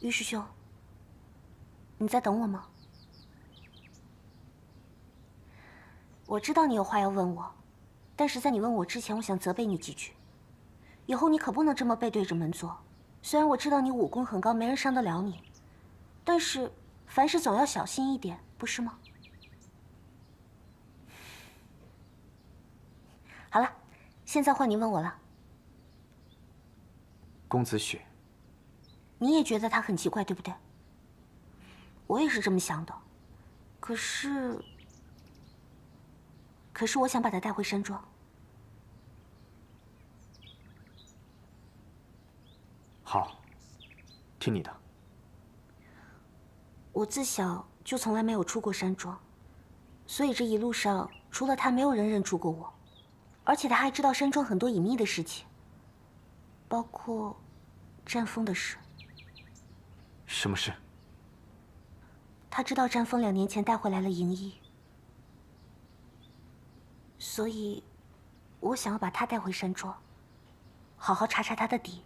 于师兄，你在等我吗？我知道你有话要问我，但是在你问我之前，我想责备你几句。以后你可不能这么背对着门做。虽然我知道你武功很高，没人伤得了你，但是凡事总要小心一点，不是吗？好了，现在换你问我了。公子雪，你也觉得他很奇怪，对不对？我也是这么想的，可是，可是我想把他带回山庄。好，听你的。我自小就从来没有出过山庄，所以这一路上除了他，没有人认出过我。而且他还知道山庄很多隐秘的事情，包括战风的事。什么事？他知道战风两年前带回来了银衣，所以我想要把他带回山庄，好好查查他的底。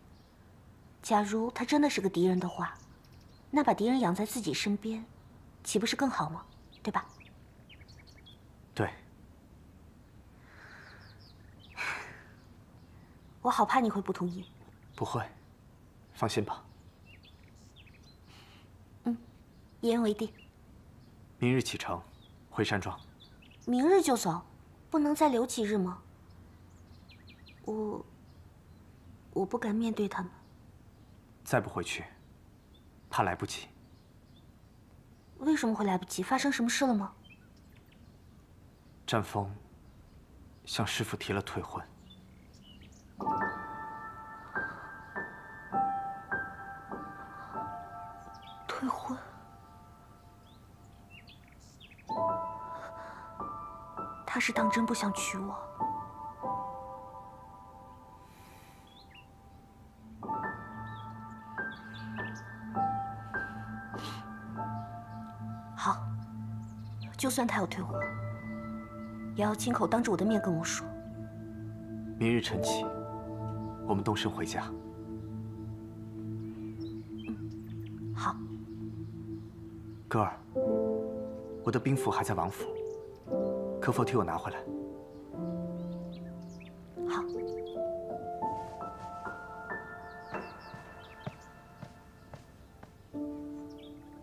假如他真的是个敌人的话，那把敌人养在自己身边，岂不是更好吗？对吧？对。我好怕你会不同意。不会，放心吧。一言为定。明日启程，回山庄。明日就走，不能再留几日吗？我，我不敢面对他们。再不回去，怕来不及。为什么会来不及？发生什么事了吗？战风向师傅提了退婚。退婚？他是当真不想娶我？好，就算他要退婚，也要亲口当着我的面跟我说。明日晨起，我们动身回家。好。歌儿，我的兵符还在王府，可否替我拿回来？